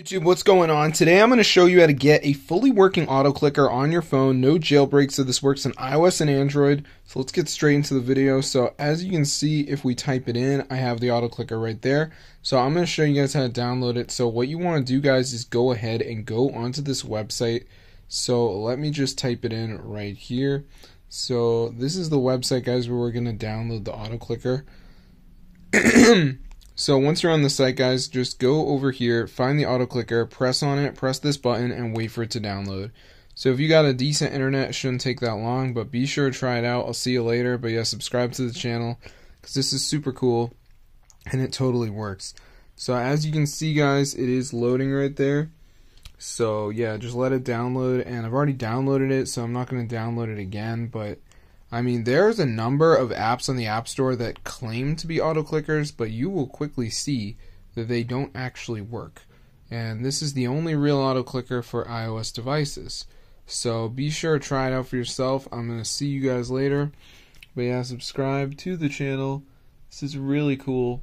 YouTube, what's going on? Today I'm going to show you how to get a fully working auto clicker on your phone, no jailbreak, so this works on iOS and Android. So let's get straight into the video. So as you can see, if we type it in, I have the auto clicker right there. So I'm going to show you guys how to download it. So what you want to do guys is go ahead and go onto this website. So let me just type it in right here. So this is the website guys where we're going to download the auto clicker. So once you're on the site, guys, just go over here, find the auto clicker, press on it, press this button, and wait for it to download. So if you got a decent internet, it shouldn't take that long, but be sure to try it out. I'll see you later. But yeah, subscribe to the channel because this is super cool and it totally works. So as you can see, guys, it is loading right there. So yeah, just let it download, and I've already downloaded it, so I'm not going to download it again, but I mean, there's a number of apps on the App Store that claim to be auto clickers, but you will quickly see that they don't actually work. And this is the only real auto clicker for iOS devices. So be sure to try it out for yourself. I'm going to see you guys later. But yeah, subscribe to the channel. This is really cool.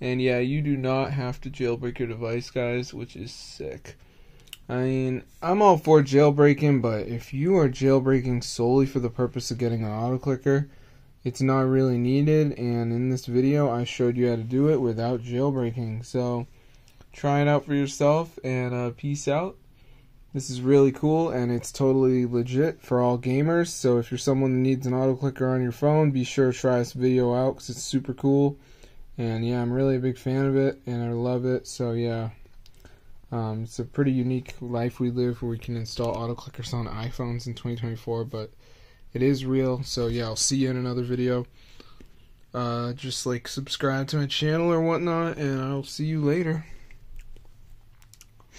And yeah, you do not have to jailbreak your device, guys, which is sick. I mean, I'm all for jailbreaking, but if you are jailbreaking solely for the purpose of getting an auto clicker, it's not really needed. And in this video, I showed you how to do it without jailbreaking. So try it out for yourself and uh, peace out. This is really cool and it's totally legit for all gamers. So if you're someone that needs an auto clicker on your phone, be sure to try this video out because it's super cool. And yeah, I'm really a big fan of it and I love it. So yeah. Um, it's a pretty unique life we live where we can install auto clickers on iPhones in 2024, but it is real. So yeah, I'll see you in another video. Uh, just like subscribe to my channel or whatnot, and I'll see you later.